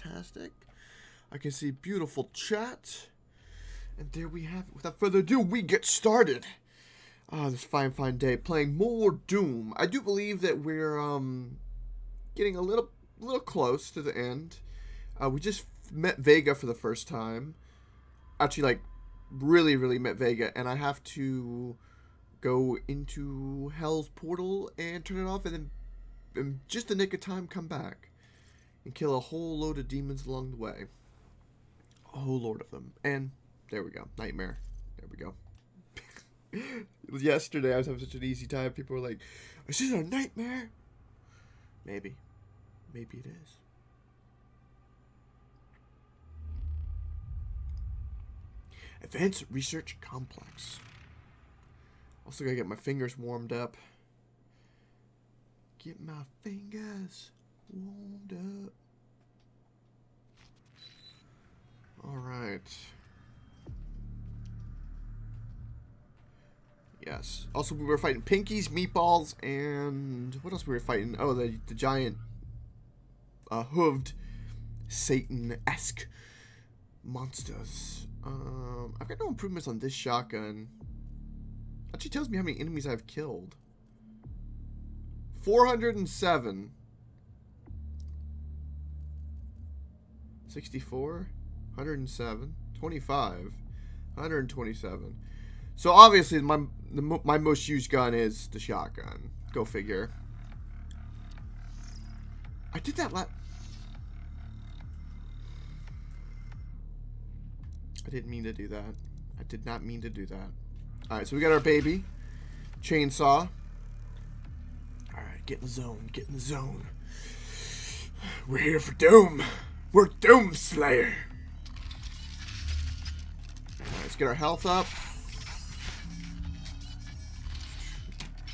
fantastic. I can see beautiful chat. And there we have it. Without further ado, we get started. Ah, this fine, fine day playing more Doom. I do believe that we're um getting a little, little close to the end. Uh, we just met Vega for the first time. Actually, like, really, really met Vega, and I have to go into Hell's portal and turn it off, and then in just the nick of time come back and kill a whole load of demons along the way. A whole load of them. And there we go. Nightmare. There we go. Yesterday I was having such an easy time. People were like, Is this a nightmare? Maybe. Maybe it is. Advanced Research Complex. Also gotta get my fingers warmed up. Get my fingers warmed up. Yes. Also, we were fighting Pinkies, Meatballs, and... What else we were fighting? Oh, the, the giant... Uh, hooved Satan-esque monsters. Um, I've got no improvements on this shotgun. Actually tells me how many enemies I've killed. 407. 64. 107. 25. 127. So obviously my the, my most used gun is the shotgun. Go figure. I did that last... I didn't mean to do that. I did not mean to do that. Alright, so we got our baby. Chainsaw. Alright, get in the zone. Get in the zone. We're here for Doom. We're Doom Slayer. Get our health up.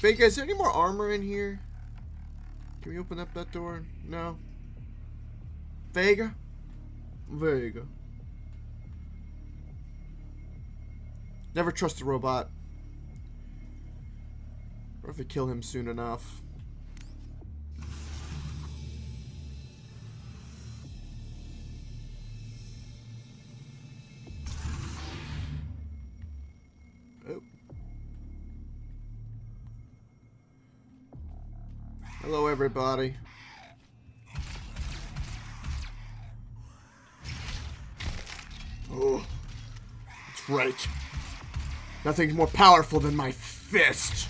Vega, is there any more armor in here? Can we open up that door? No? Vega? Vega. Never trust a robot. Or if they kill him soon enough. Hello, everybody. Oh, that's right. Nothing's more powerful than my fist.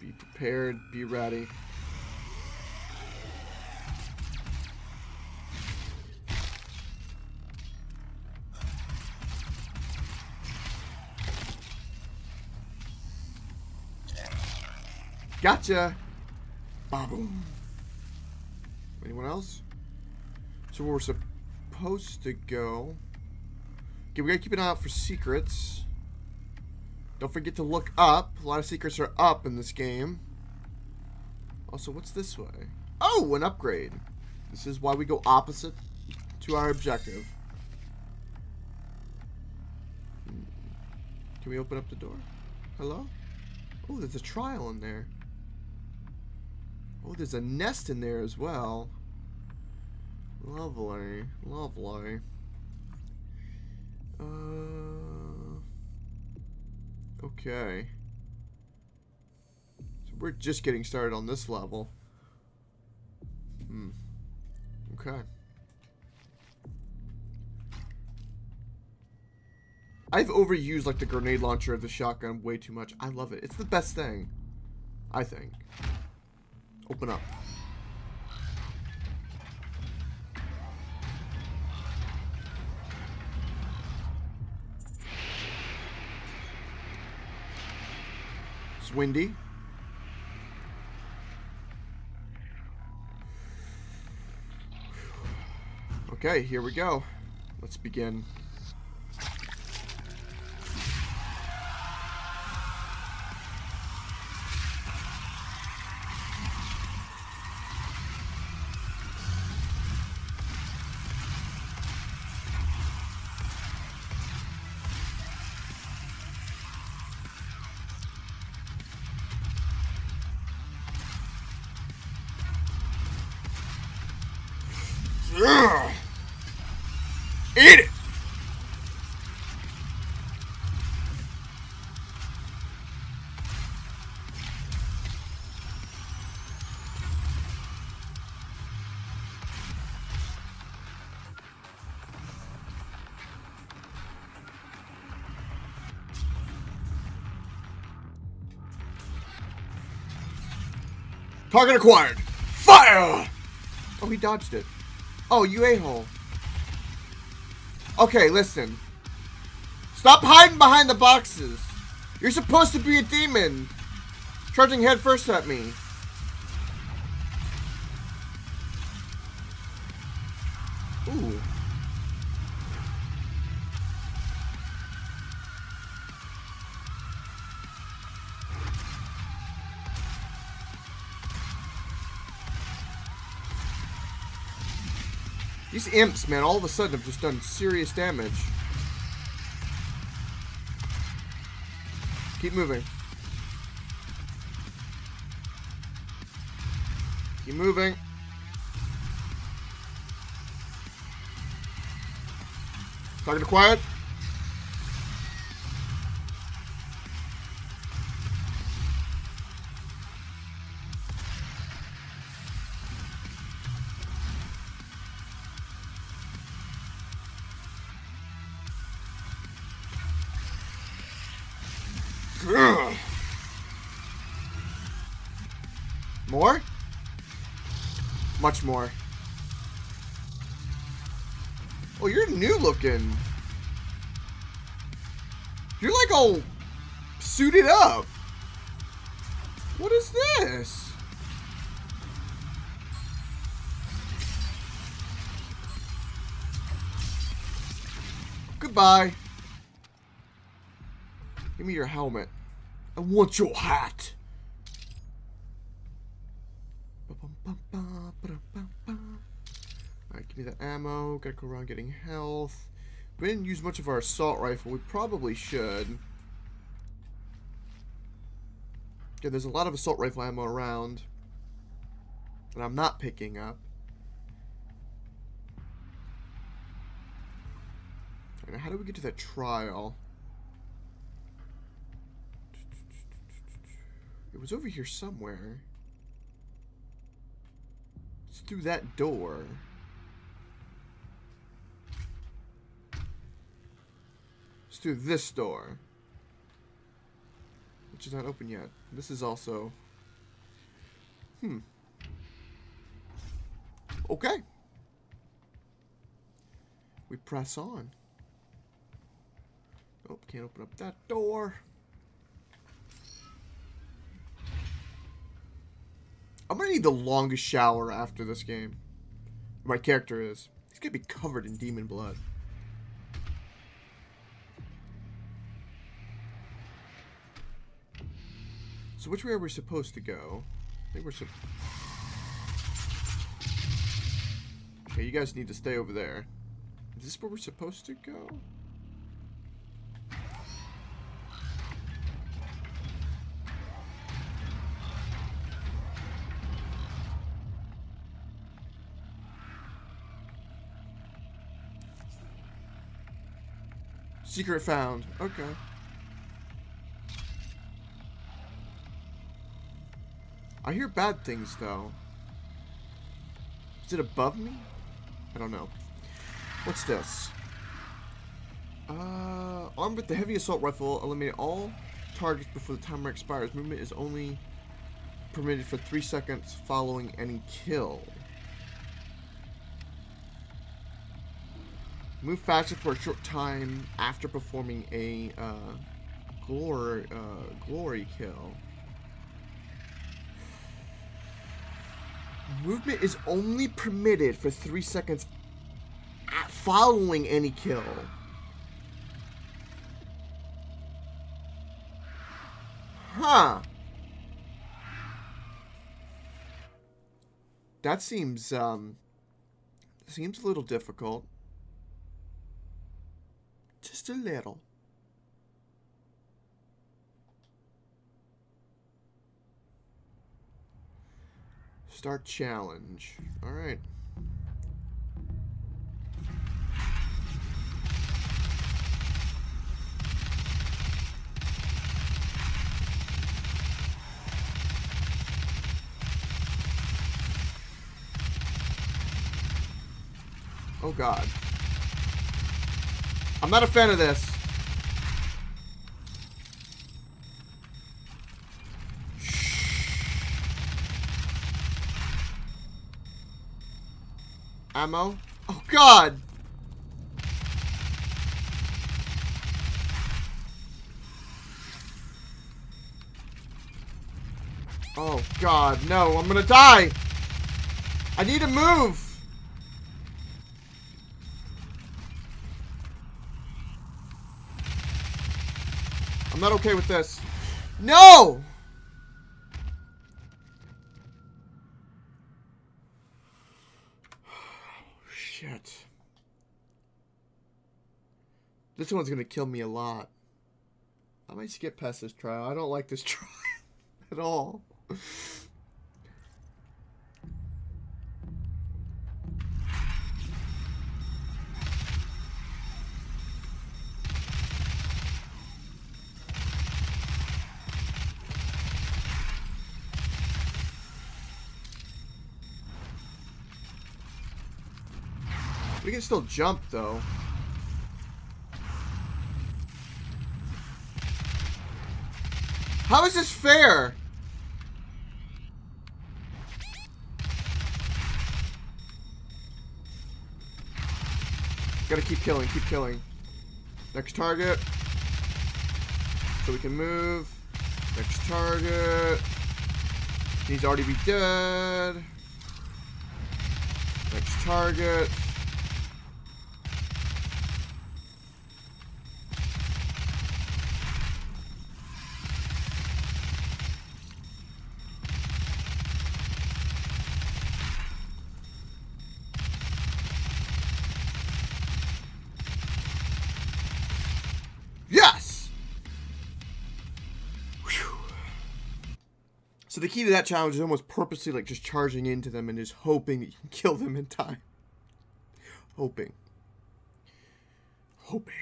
Be prepared, be ready. Gotcha. Boom. Anyone else? So we're supposed to go. Okay, we gotta keep an eye out for secrets. Don't forget to look up. A lot of secrets are up in this game. Also, what's this way? Oh, an upgrade. This is why we go opposite to our objective. Hmm. Can we open up the door? Hello? Oh, there's a trial in there. Oh, there's a nest in there as well. Lovely. Lovely. Uh, okay. So we're just getting started on this level. Hmm. Okay. I've overused like the grenade launcher of the shotgun way too much. I love it. It's the best thing. I think. Open up. It's windy. Okay, here we go. Let's begin. Ugh. Eat it! Target acquired. Fire! Oh, he dodged it. Oh, you a-hole. Okay, listen. Stop hiding behind the boxes. You're supposed to be a demon. Charging headfirst at me. These imps, man, all of a sudden have just done serious damage. Keep moving. Keep moving. Talking to quiet. Much more. Oh, you're new looking. You're like all suited up. What is this? Goodbye. Give me your helmet. I want your hat. Alright, give me the ammo. Gotta go around getting health. We didn't use much of our assault rifle. We probably should. Yeah, there's a lot of assault rifle ammo around. That I'm not picking up. How do we get to that trial? It was over here somewhere. It's through that door. It's through this door. Which is not open yet. This is also... Hmm. Okay. We press on. Oh, can't open up that door. I'm gonna need the longest shower after this game. My character is. He's gonna be covered in demon blood. So which way are we supposed to go? I think we're supposed... Okay, you guys need to stay over there. Is this where we're supposed to go? Secret found. Okay. I hear bad things, though. Is it above me? I don't know. What's this? Uh, armed with the heavy assault rifle, eliminate all targets before the timer expires. Movement is only permitted for three seconds following any kill. Move faster for a short time after performing a uh, glory, uh, glory kill. Movement is only permitted for three seconds following any kill. Huh. That seems, um, seems a little difficult. Just a little. Start challenge. All right. Oh god. I'm not a fan of this. Ammo? Oh god! Oh god, no, I'm gonna die! I need to move! I'm not okay with this. No! Shit. This one's gonna kill me a lot. I might skip past this trial. I don't like this trial at all. We can still jump, though. How is this fair? Gotta keep killing, keep killing. Next target. So we can move. Next target. He's already be dead. Next target. So the key to that challenge is almost purposely like just charging into them and just hoping that you can kill them in time. Hoping. Hoping.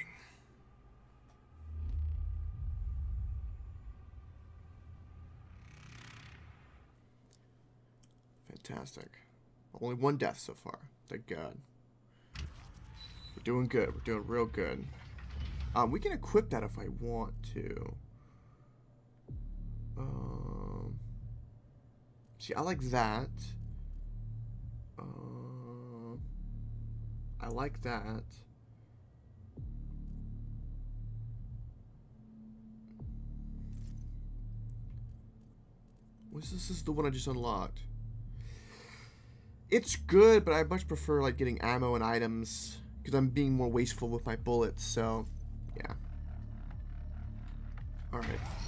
Fantastic. Only one death so far. Thank God. We're doing good. We're doing real good. Um, we can equip that if I want to. Um, see, I like that. Um, I like that. What's this? This is the one I just unlocked. It's good, but I much prefer like getting ammo and items because I'm being more wasteful with my bullets. So, yeah. All right.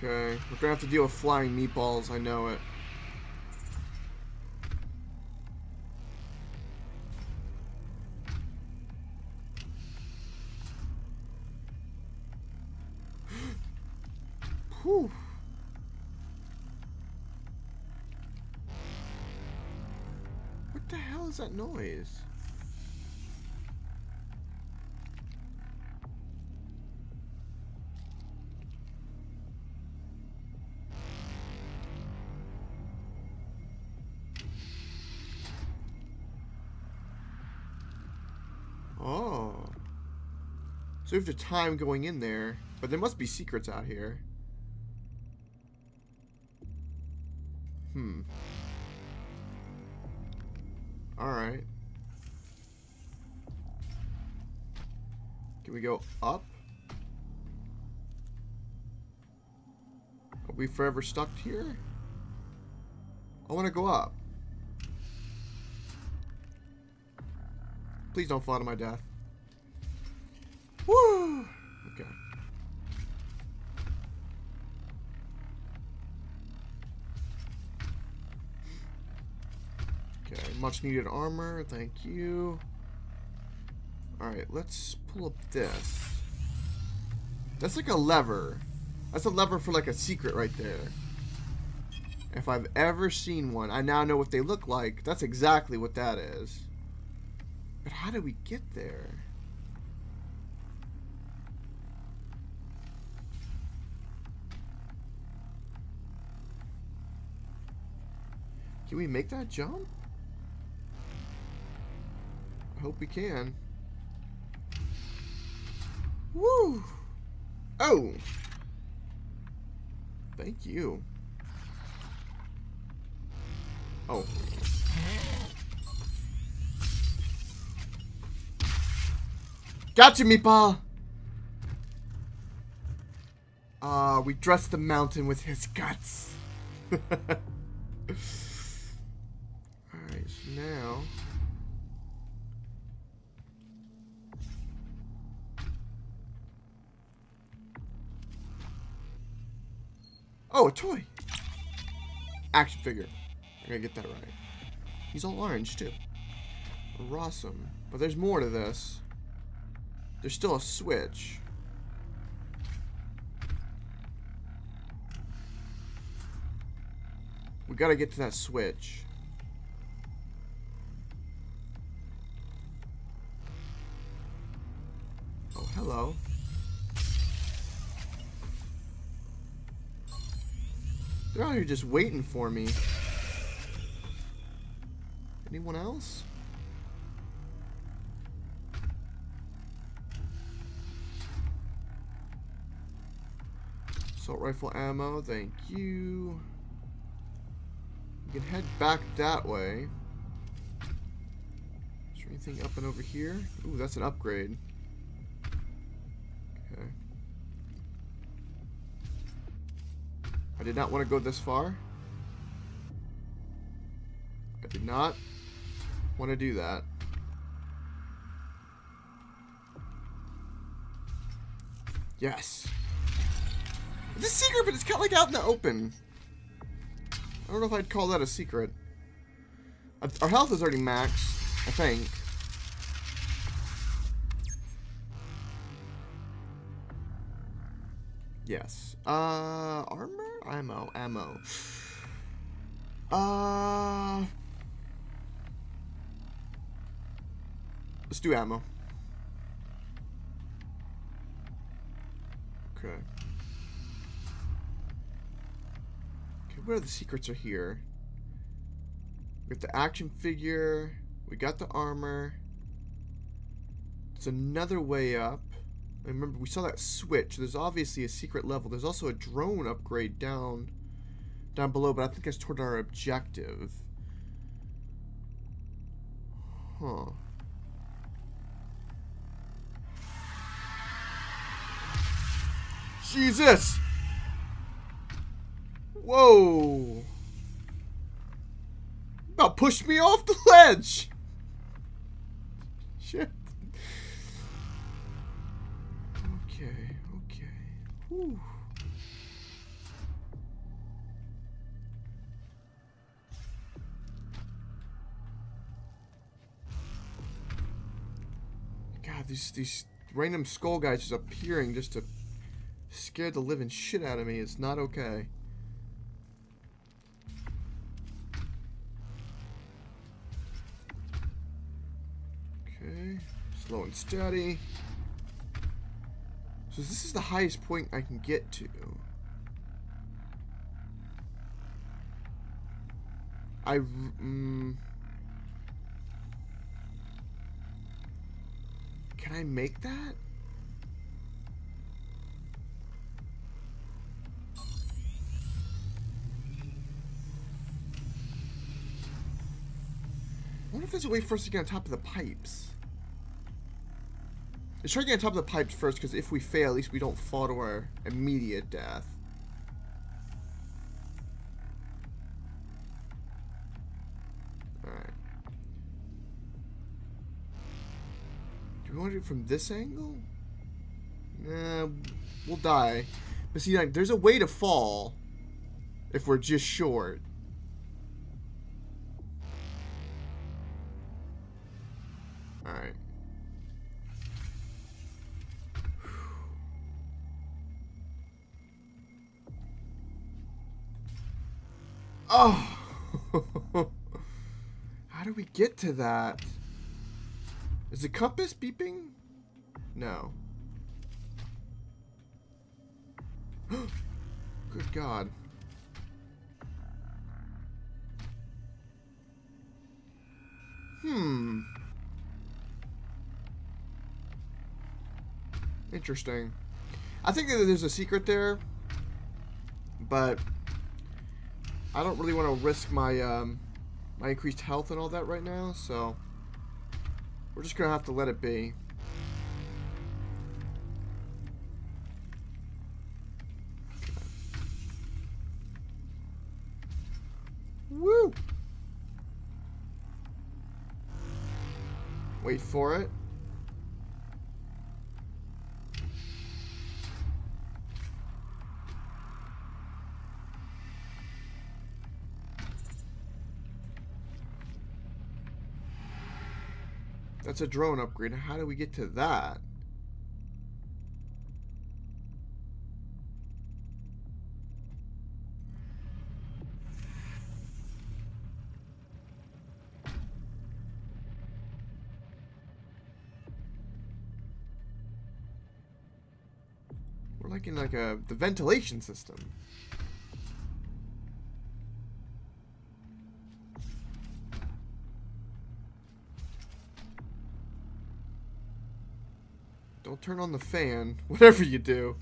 Okay, we're gonna have to deal with flying meatballs. I know it. What the hell is that noise? So we have the time going in there, but there must be secrets out here. Hmm. Alright. Can we go up? Are we forever stuck here? I want to go up. Please don't fall to my death. Woo! Okay. Okay, much needed armor, thank you. Alright, let's pull up this. That's like a lever. That's a lever for like a secret right there. If I've ever seen one, I now know what they look like. That's exactly what that is. But how did we get there? Can we make that jump? I hope we can. Woo! Oh! Thank you. Oh. Gotcha, Meatball! Ah, uh, we dressed the mountain with his guts. Now... Oh, a toy! Action figure. I gotta get that right. He's all orange, too. Awesome. But there's more to this. There's still a switch. We gotta get to that switch. Hello. They're out here just waiting for me. Anyone else? Assault rifle ammo, thank you. We can head back that way. Is there anything up and over here? Ooh, that's an upgrade. Did not want to go this far. I did not want to do that. Yes. It's a secret, but it's kind of like out in the open. I don't know if I'd call that a secret. Our health is already maxed, I think. Yes. Uh, armor? Ammo, ammo. Uh... Let's do ammo. Okay. Okay, where the secrets are here. We got the action figure. We got the armor. It's another way up. Remember, we saw that switch. There's obviously a secret level. There's also a drone upgrade down, down below, but I think that's toward our objective. Huh. Jesus! Whoa! About pushed me off the ledge! Shit. Okay, okay. Whew. God, these these random skull guys just appearing just to scare the living shit out of me. It's not okay. Okay, slow and steady. So this is the highest point I can get to. I... Mm, can I make that? I wonder if there's a way for us to get on top of the pipes. Let's try to get on top of the pipes first, because if we fail, at least we don't fall to our immediate death. Alright. Do we want to do it from this angle? Nah, we'll die. But see, like, there's a way to fall if we're just short. Get to that? Is the compass beeping? No. Good God. Hmm. Interesting. I think that there's a secret there, but I don't really want to risk my um, my increased health and all that right now, so we're just gonna have to let it be. Woo! Wait for it. That's a drone upgrade. How do we get to that? We're like in like a the ventilation system. Turn on the fan, whatever you do.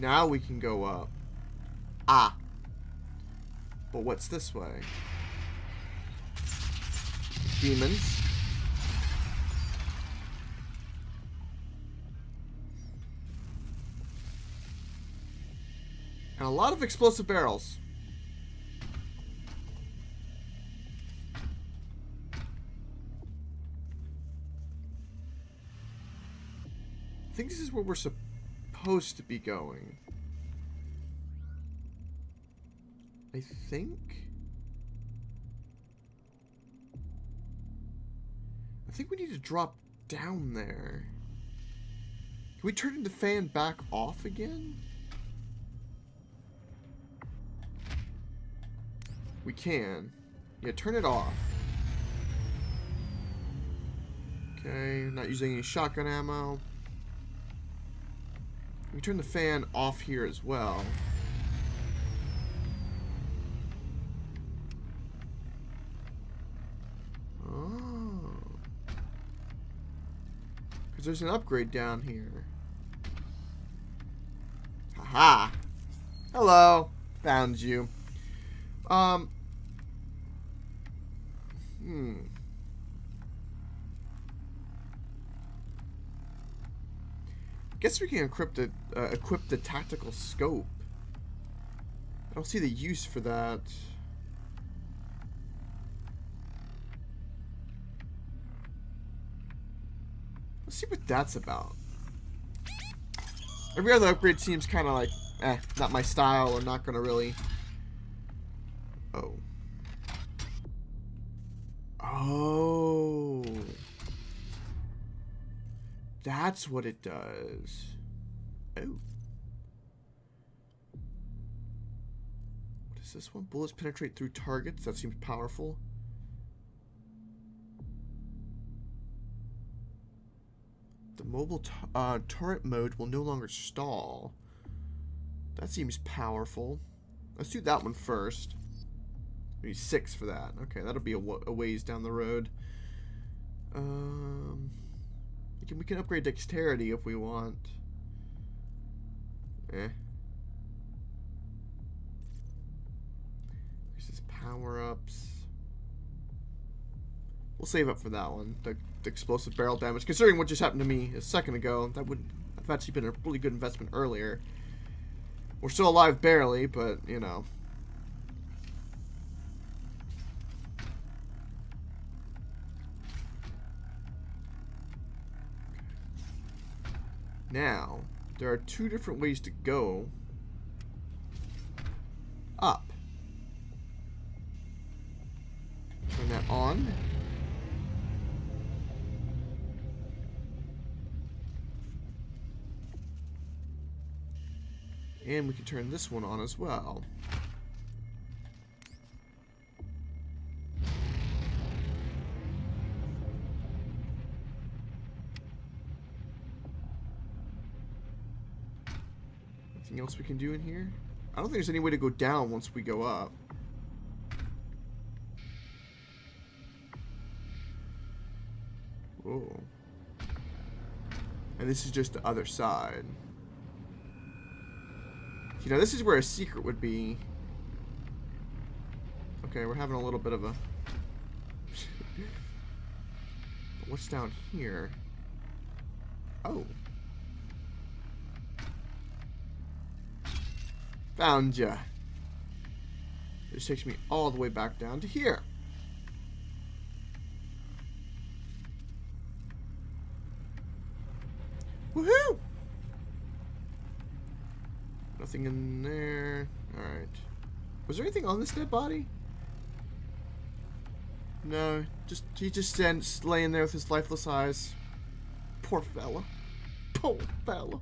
Now we can go up. Ah. But what's this way? Demons. And a lot of explosive barrels. I think this is where we're supposed to be going. I think? I think we need to drop down there. Can we turn the fan back off again? We can. Yeah, turn it off. Okay, not using any shotgun ammo. We turn the fan off here as well. Oh. Because there's an upgrade down here. Haha. Hello. Found you. Um. Hmm. Guess we can equip the uh, equip the tactical scope. I don't see the use for that. Let's see what that's about. Every other upgrade seems kind of like, eh, not my style I'm not going to really... Oh. Oh. That's what it does. Oh. What is this one? Bullets penetrate through targets. That seems powerful. The mobile uh, turret mode will no longer stall. That seems powerful. Let's do that one first. Maybe six for that. Okay, that'll be a, a ways down the road. Um... We can, we can upgrade dexterity if we want. Eh. This is power-ups. We'll save up for that one. The, the, explosive barrel damage. Considering what just happened to me a second ago, that would have actually been a really good investment earlier. We're still alive barely, but, you know. Now, there are two different ways to go up. Turn that on. And we can turn this one on as well. Else we can do in here? I don't think there's any way to go down once we go up. Whoa. And this is just the other side. You know, this is where a secret would be. Okay, we're having a little bit of a... What's down here? Oh. Found ya. This takes me all the way back down to here. Woohoo! Nothing in there. Alright. Was there anything on this dead body? No, just he just stands laying there with his lifeless eyes. Poor fella. Poor fella.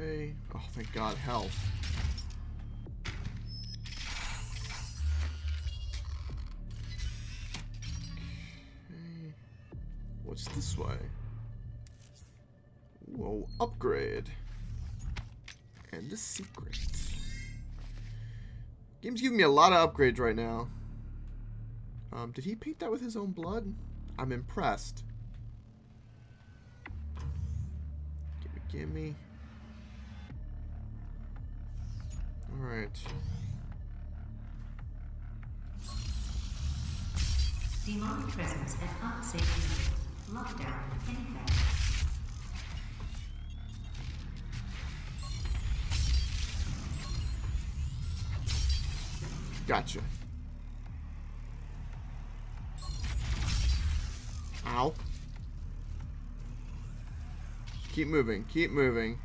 Okay. Oh, thank God, health. What's this way? Whoa, upgrade. And the secret. Game's giving me a lot of upgrades right now. Um, did he paint that with his own blood? I'm impressed. Gimme, gimme. Alright. Demonic presence at Lockdown in effect. Gotcha. Ow. Keep moving, keep moving.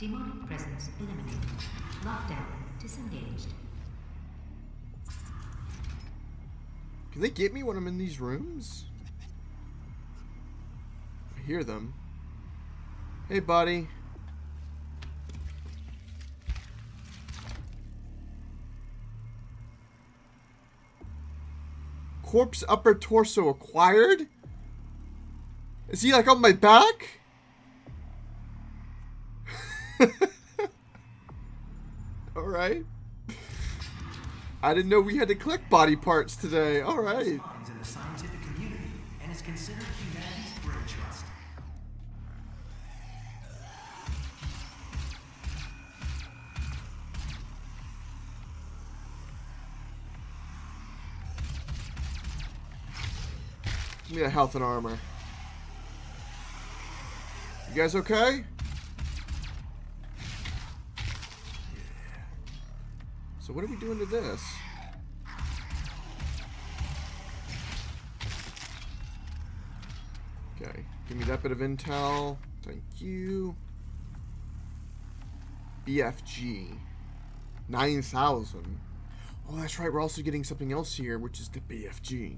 Demonic presence eliminated. Lockdown disengaged. Can they get me when I'm in these rooms? I hear them. Hey, buddy. Corpse upper torso acquired? Is he like on my back? Alright. I didn't know we had to collect body parts today. Alright. in the scientific community and is considered humanity's brain trust. Give me a health and armor. You guys okay? So what are we doing to this? Okay, give me that bit of intel. Thank you. BFG. 9,000. Oh, that's right. We're also getting something else here, which is the BFG.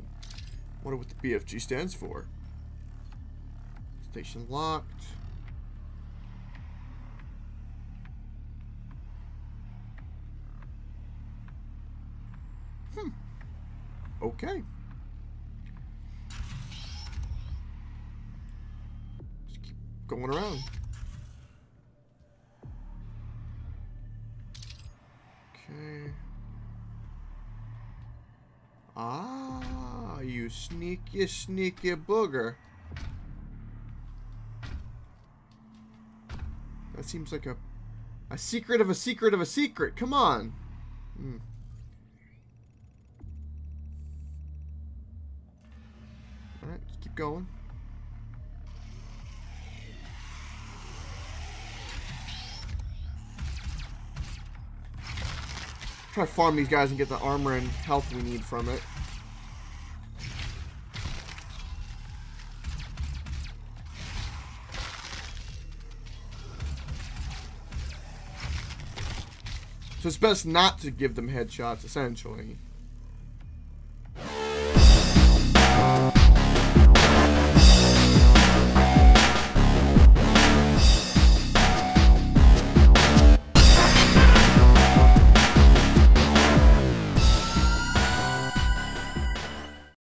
Wonder what the BFG stands for. Station locked. Okay. Just keep going around. Okay. Ah, you sneaky, sneaky booger. That seems like a a secret of a secret of a secret. Come on. Hmm. Alright, keep going. Try to farm these guys and get the armor and health we need from it. So it's best not to give them headshots, essentially.